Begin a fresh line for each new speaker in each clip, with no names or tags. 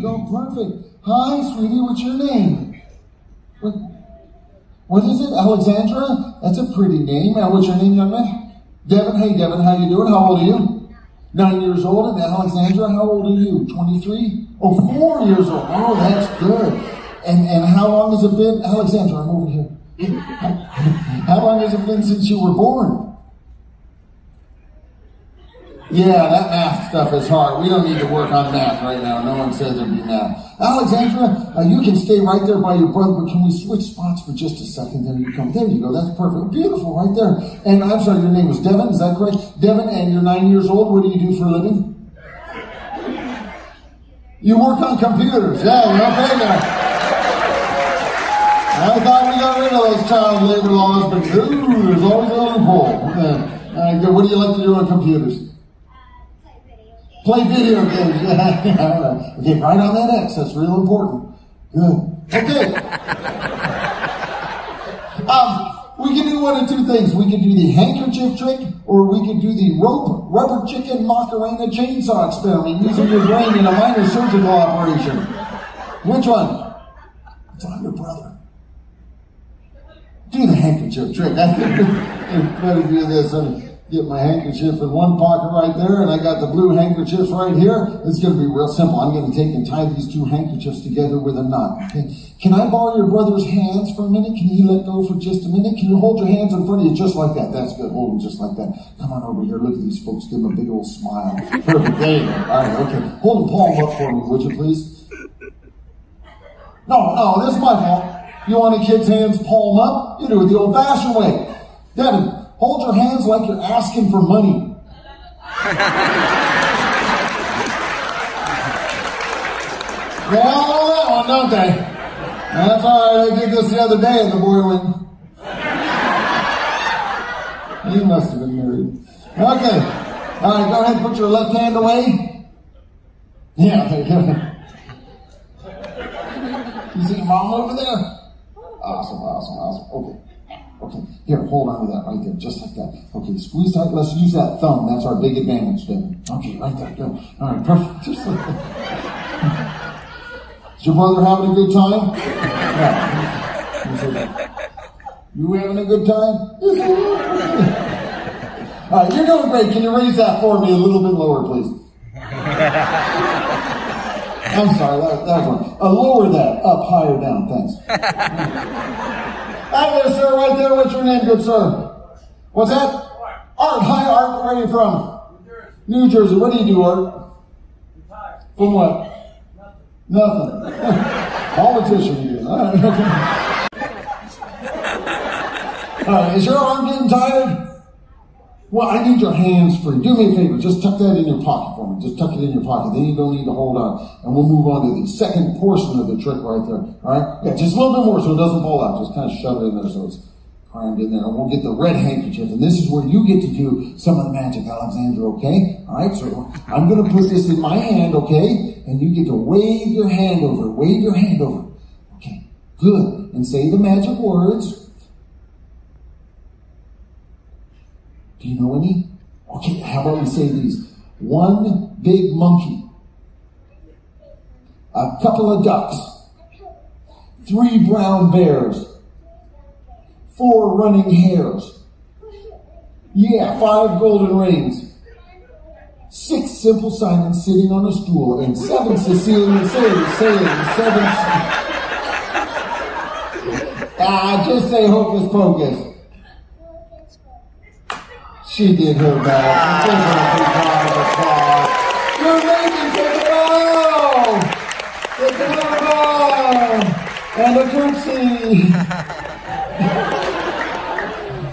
perfect. Hi, sweetie, what's your name? What, what is it? Alexandra? That's a pretty name. What's your name, young man? Devin. Hey, Devin, how you doing? How old are you? Nine years old. And Alexandra, how old are you? 23? Oh, four years old. Oh, that's good. And, and how long has it been? Alexandra, I'm over here. How long has it been since you were born? Yeah, that math stuff is hard. We don't need to work on math right now. No one said there'd be math. Alexandra, uh, you can stay right there by your brother, but can we switch spots for just a second? There you come. There you go. That's perfect. Beautiful right there. And I'm sorry, your name was Devin, is that correct? Devin, and you're nine years old. What do you do for a living? You work on computers. Yeah, you're okay now. I thought we got rid of those child labor laws, but ooh, there's always a loophole. Okay. Uh, what do you like to do on computers? Play video games. Okay, right on that X. That's real important. Good. Okay. um, we can do one of two things. We can do the handkerchief trick, or we can do the rope, rubber chicken, Macarena chainsaw experiment using your brain in a minor surgical operation. Which one? It's on your brother. Do the handkerchief trick. I think better do this. And, get my handkerchief in one pocket right there, and I got the blue handkerchiefs right here. It's going to be real simple. I'm going to take and tie these two handkerchiefs together with a knot. Okay? Can I borrow your brother's hands for a minute? Can he let go for just a minute? Can you hold your hands in front of you just like that? That's good. Hold them just like that. Come on over here. Look at these folks. Give them a big old smile. Perfect. There you go. All right. Okay. Hold the palm up for me, would you please? No, no, this is my fault. You want a kid's hands palm up? You do it the old-fashioned way. Devin, Hold your hands like you're asking for money. they all know that one, don't they? That's all right. I did this the other day, and the boy went. He must have been married. Okay. All right, go ahead and put your left hand away. Yeah, there you go. You see mom over there? Awesome, awesome, awesome. Okay. Okay, here, hold on to that right there, just like that. Okay, squeeze tight. Let's use that thumb. That's our big advantage, David. Okay, right there. Good. All right, perfect. Just like that. Is your brother having a good time? Yeah. You having a good time? All right, you're doing great. Can you raise that for me a little bit lower, please? I'm sorry, that, that was wrong. Uh, lower that, up, higher, down. Thanks. Hi there, sir, right there. What's your name, good sir? What's that? Art. Hi, Art. Where are you from? New Jersey. New Jersey. What do you do, Art? Retired. From what? Nothing. Nothing. Politician, you. All right. All right. Is your arm getting tired? Well, I need your hands free. Do me a favor. Just tuck that in your pocket for me. Just tuck it in your pocket. Then you don't need to hold on. And we'll move on to the second portion of the trick right there. All right? Yeah, just a little bit more so it doesn't fall out. Just kind of shove it in there so it's crammed in there. And we'll get the red handkerchief. And this is where you get to do some of the magic, Alexandra, okay? All right? So I'm going to put this in my hand, okay? And you get to wave your hand over. Wave your hand over. Okay. Good. And say the magic words. Do you know any? Okay, how about we say these? One big monkey, a couple of ducks, three brown bears, four running hares, yeah, five golden rings, six simple Simons sitting on a stool, and seven Sicilian sailors sailing seven. Ah, just say hocus pocus. She did her best. Give her a big round of applause. You're making take a bow. Take a And a curtsy.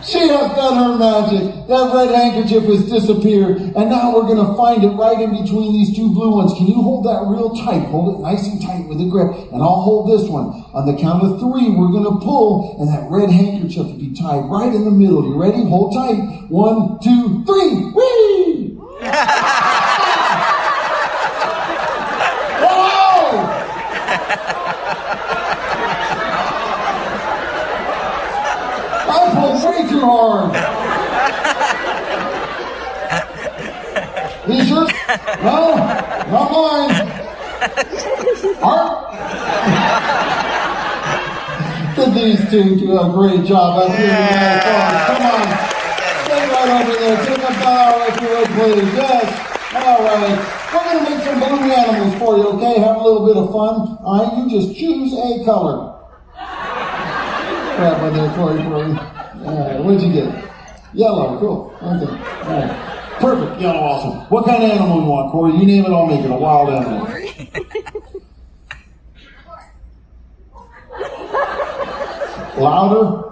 She has done her magic. That red handkerchief has disappeared. And now we're going to find it right in between these two blue ones. Can you hold that real tight? Hold it nice and tight with a grip. And I'll hold this one. On the count of three, we're going to pull. And that red handkerchief will be tied right in the middle. You ready? Hold tight. One, two, three. Whee! way too hard. These yours? No, not mine. Art? Did these two do a great job that applause? Come on. Stay right over there. Take a bow if you would, please. Yes. All right. We're going to make some balloon animals for you, okay? Have a little bit of fun. All right, you just choose a color. Right by there, Corey, Corey. All right, what'd you get? Yellow, cool. Okay. All right. Perfect. Yellow, awesome. What kind of animal do you want, Corey? You name it, I'll make it. A wild animal. Louder?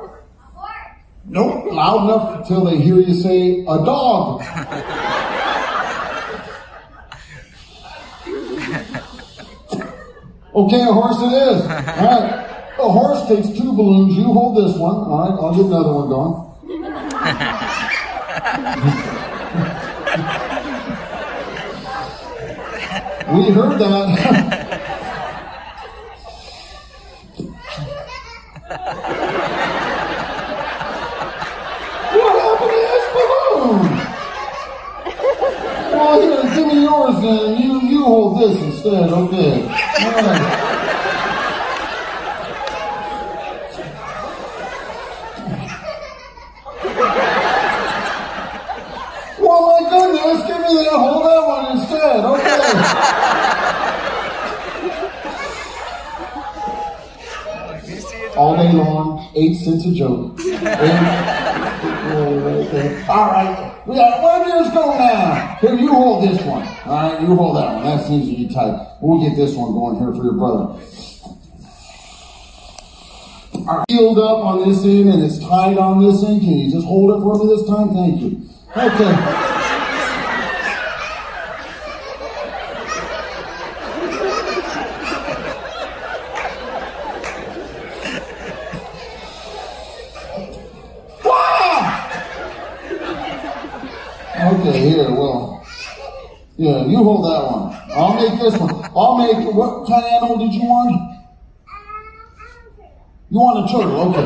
Nope. Loud enough until they hear you say a dog. Okay, a horse it is. All right. A horse takes two balloons. You hold this one. All right, I'll get another one going. we heard that. what happened to this balloon? Well, here, give me yours then. You you hold this instead. Okay. All right. Well, my goodness, give me that. Hold that instead. Okay. All day long, eight cents a joke. All right, we got one year's going now. Here, you hold this one. All right, you hold that one. That seems to be tight. We'll get this one going here for your brother. Right, healed up on this end and it's tied on this end. Can you just hold it for me this time? Thank you. Okay, here, well. Yeah, you hold that one. I'll make this one. I'll make, what kind of animal did you want? You want a turtle, okay.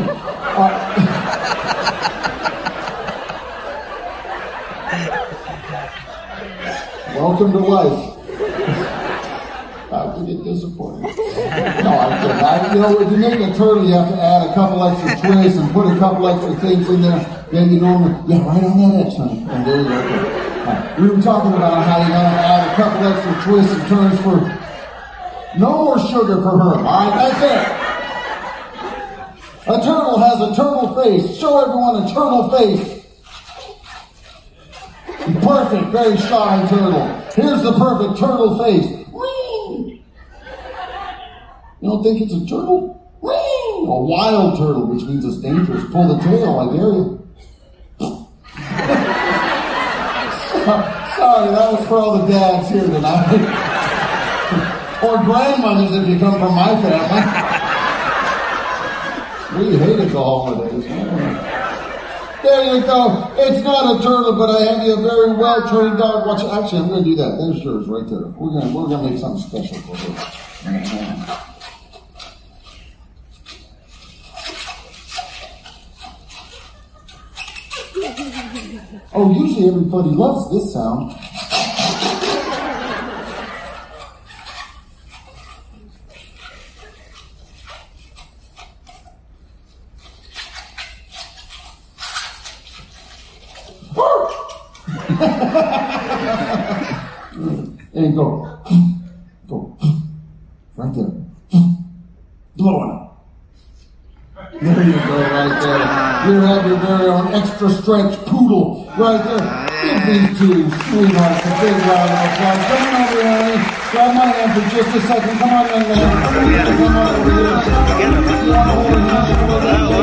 Welcome to life. I could get disappointed. No, I couldn't. I, you know, if you make a turtle, you have to add a couple extra twists and put a couple extra things in there. Then you normally, yeah, right on that X. And there you go. We were talking about how you're going to add a couple extra twists and turns for no more sugar for her. All right, that's it. A turtle has a turtle face. Show everyone a turtle face. Perfect, very shy turtle. Here's the perfect turtle face. Whee! You don't think it's a turtle? Whee! A wild turtle, which means it's dangerous. Pull the tail, I dare you. Sorry, that was for all the dads here tonight. or grandmothers if you come from my family. We hated the holidays. There you go. It's not a turtle, but I have you a very well trained dog. Watch. Actually, I'm going to do that. There's yours right there. We're going to we're going to make something special for her. Oh, usually everybody loves this sound. and go. Go. Right there. Blow it up. There you go, right there. You have your very own extra stretch poodle right there. Give these two sweethearts a big round of applause. Come on honey. Grab my hand for just a second. Come on, young man. Come on over here. To hold hands for that?